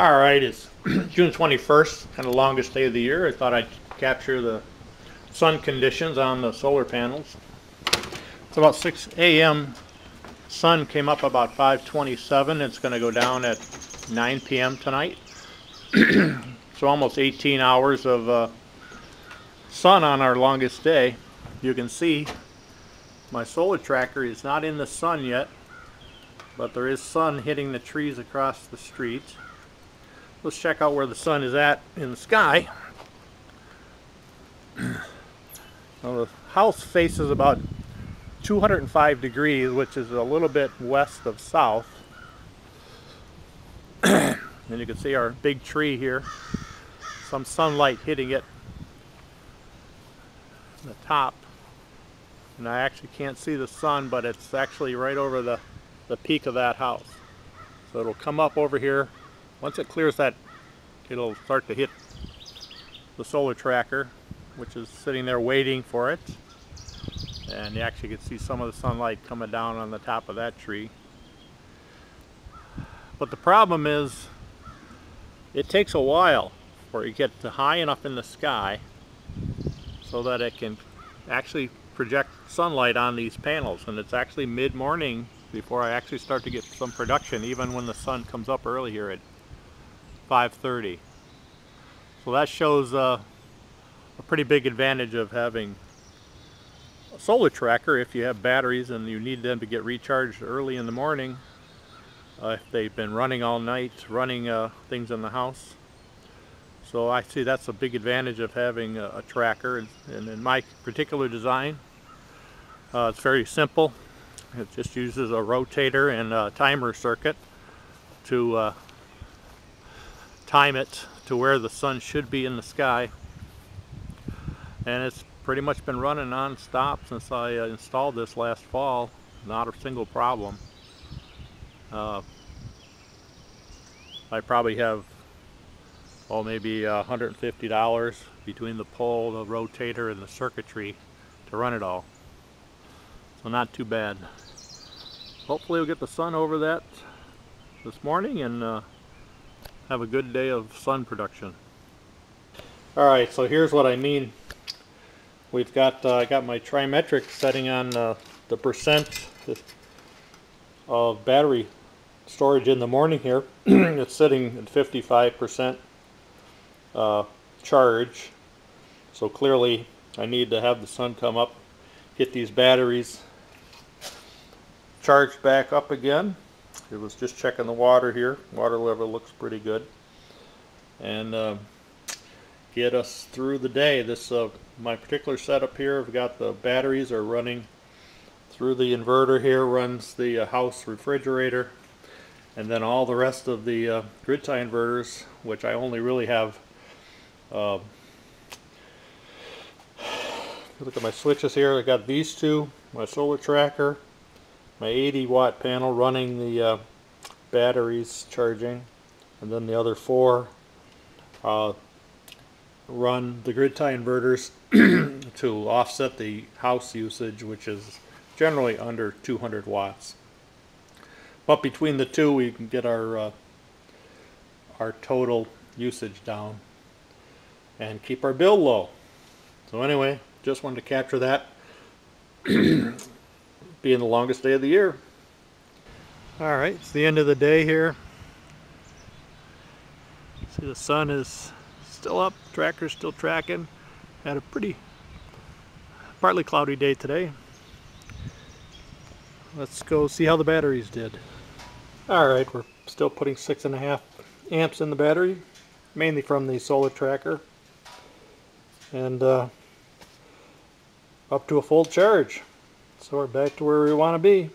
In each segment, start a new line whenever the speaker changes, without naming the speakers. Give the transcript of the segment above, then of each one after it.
All right, it's June 21st, kind of longest day of the year. I thought I'd capture the sun conditions on the solar panels. It's about 6 a.m. Sun came up about 5:27. It's going to go down at 9 p.m. tonight. so almost 18 hours of uh, sun on our longest day. You can see my solar tracker is not in the sun yet, but there is sun hitting the trees across the street. Let's check out where the sun is at in the sky. Now the house faces about 205 degrees, which is a little bit west of south. and you can see our big tree here. Some sunlight hitting it the top. And I actually can't see the sun, but it's actually right over the, the peak of that house. So it'll come up over here. Once it clears that, it'll start to hit the solar tracker, which is sitting there waiting for it. And you actually can see some of the sunlight coming down on the top of that tree. But the problem is, it takes a while for it to get high enough in the sky so that it can actually project sunlight on these panels and it's actually mid-morning before I actually start to get some production even when the sun comes up early here at 5.30 so that shows uh, a pretty big advantage of having a solar tracker. If you have batteries and you need them to get recharged early in the morning uh, if they've been running all night running uh, things in the house. So I see that's a big advantage of having a, a tracker. And, and, in my particular design uh, it's very simple. It just uses a rotator and a timer circuit to uh, time it to where the sun should be in the sky and it's pretty much been running non-stop since I uh, installed this last fall not a single problem uh, I probably have oh maybe $150 between the pole, the rotator, and the circuitry to run it all. So not too bad. Hopefully we'll get the sun over that this morning and uh, have a good day of sun production. Alright, so here's what I mean. We've got, uh, I got my trimetric setting on uh, the percent of battery storage in the morning here. it's sitting at 55% uh, charge. So clearly I need to have the sun come up, get these batteries charged back up again. It was just checking the water here. Water level looks pretty good. And uh, get us through the day. This uh, My particular setup here, I've got the batteries are running through the inverter here, runs the uh, house refrigerator. And then all the rest of the uh, grid tie inverters, which I only really have um, look at my switches here. I got these two, my solar tracker, my 80 watt panel running the uh, batteries charging, and then the other four uh, run the grid tie inverters to offset the house usage, which is generally under 200 watts. But between the two, we can get our uh, our total usage down and keep our bill low. So anyway, just wanted to capture that being the longest day of the year. All right, it's the end of the day here. See the sun is still up, tracker's still tracking. Had a pretty partly cloudy day today. Let's go see how the batteries did. All right, we're still putting six and a half amps in the battery, mainly from the solar tracker and uh, up to a full charge. So we're back to where we want to be.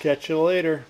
Catch you later.